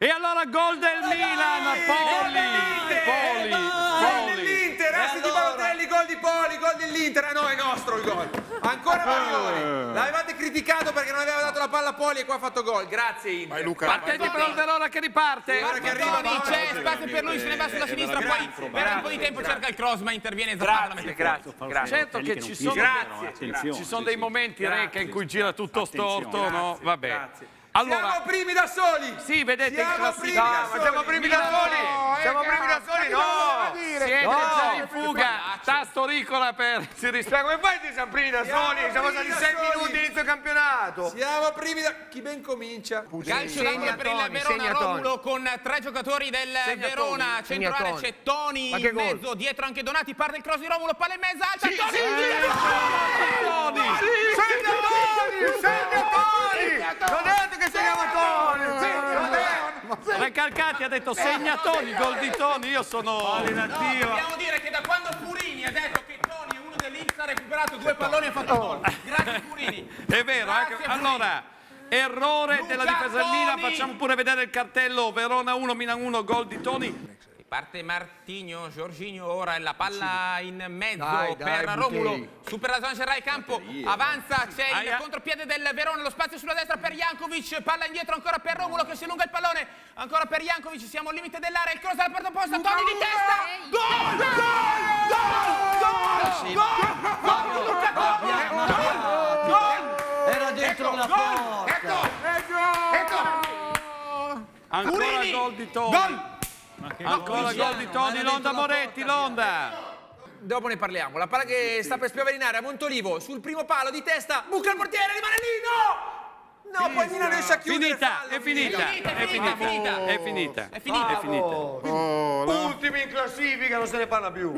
E allora gol del Milan, Poli, Poli, Gol Poli. dell'Inter, assi di Balotelli, gol di Poli, gol dell'Inter. Ah, no, è nostro il gol. Ancora Pallone. L'avevate criticato perché non aveva dato la palla a Poli e qua ha fatto gol. Grazie Inter. Vai Luca. Attenti per il Verona che riparte. Guarda che arriva Toni, c'è spazio per lui, se ne va sulla sinistra, poi per un po' di tempo cerca il cross, ma interviene Zapata Grazie, grazie, grazie. Certo che ci sono, Grazie, ci sono dei momenti, Reca, in cui gira tutto storto, no? Vabbè. Grazie. Allora, Siamo primi da soli. sì, vedete in Siamo primi classifica. da soli. siamo primi da soli! Siamo primi da soli, no! Siete già in fuga. Tasto ricola per si rispetta. Come fai se siamo primi da Siamo soli? Siamo primi stati da 6 soli. minuti inizio campionato! Siamo primi da... Chi ben comincia? Calcio d'angolo per il Verona. Romulo con tre giocatori del Verona, Toni, segna area Toni. c'è Toni in che mezzo, dietro anche Donati, parte il cross di Romulo, palla in mezzo, alta, Toni! Toni. Segna Toni! Segna Toni! Non detto che segnava Toni! Non Recalcati ha detto segnatoni, gol di Toni. Io sono Dobbiamo dire che da quando Furini ha detto che Toni è uno dell'Inter ha recuperato due palloni e ha fatto gol. Grazie Furini. È vero, anche- allora, errore Luca della difesa del Milan, Toni. facciamo pure vedere il cartello, Verona 1, Milan 1, gol di Toni. Parte Martigno, Giorginio ora la palla in mezzo Dai, per dai, Romulo, Buttei. supera la zona centrale del campo, avanza, c'è il Aia. contropiede del Verona, lo spazio sulla destra per Jankovic, palla indietro ancora per Romulo che si allunga il pallone, ancora per Jankovic, siamo al limite dell'area, il cross alla porta opposta, Toni di testa, gol, gol, gol, gol, gol, Toni, gol, Era dentro la porta. Ancora Furini. gol di Toni. Ancora gol di Toni, Londa Moretti, Londa. Dopo ne parliamo. La palla che sta per spiovere in area, Montolivo sul primo palo di testa, buca il portiere, rimane lì, no! No, poi Milan riesce a chiudere. Finita, fallo, è finita, finita, è finita, finita. è finita. È finita. È finita. Ultimi in classifica, non se ne parla più.